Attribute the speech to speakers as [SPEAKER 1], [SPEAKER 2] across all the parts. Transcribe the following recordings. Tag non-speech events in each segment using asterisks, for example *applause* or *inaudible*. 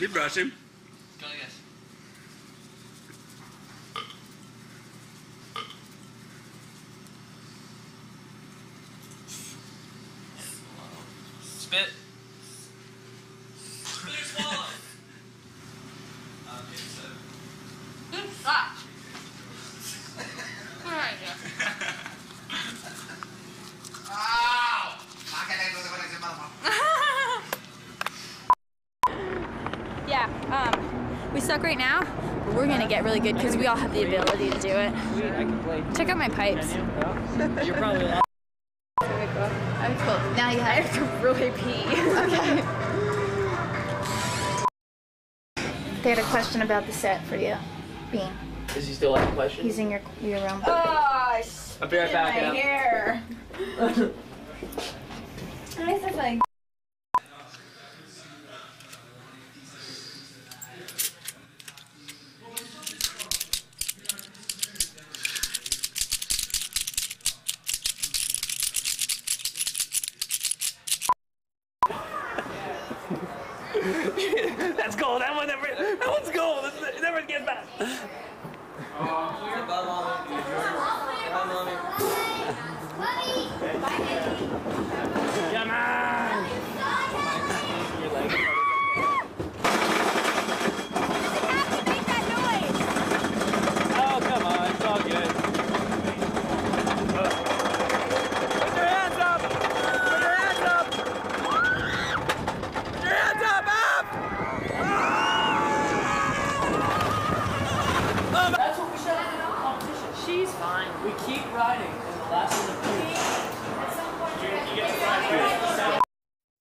[SPEAKER 1] You brush him.
[SPEAKER 2] Go yes. Spit.
[SPEAKER 3] Um, we suck right now, but we're gonna get really good because we all have the ability to do it.
[SPEAKER 2] Sweet, I can play.
[SPEAKER 3] Check out my pipes.
[SPEAKER 2] You're probably. *laughs*
[SPEAKER 3] Very cool. I'm cool. Now you have to really pee. okay. *laughs* They had a question about the set for you, Bean.
[SPEAKER 2] Does he still have a question?
[SPEAKER 3] He's in your your room.
[SPEAKER 4] Oh, I
[SPEAKER 2] I'll be right back.
[SPEAKER 4] my
[SPEAKER 2] Em.
[SPEAKER 4] hair. *laughs* This is like.
[SPEAKER 2] That's gold. That one never. That one's gold. It never gets back. Oh. Come on. Oh, come on. It's all good. Put your hands up. Put your hands up. Put your hands up, up. That's what we should have in the competition. She's fine. We keep riding, and the last one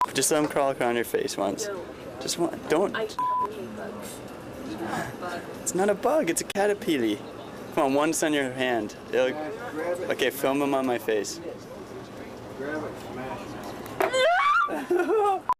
[SPEAKER 2] to
[SPEAKER 1] Just let him crawl around your face once. Just one. Don't. It's not a bug. It's a caterpillar. Come on, once on your hand. It'll- okay, film him on my face.
[SPEAKER 5] Grab it, smash it. *laughs*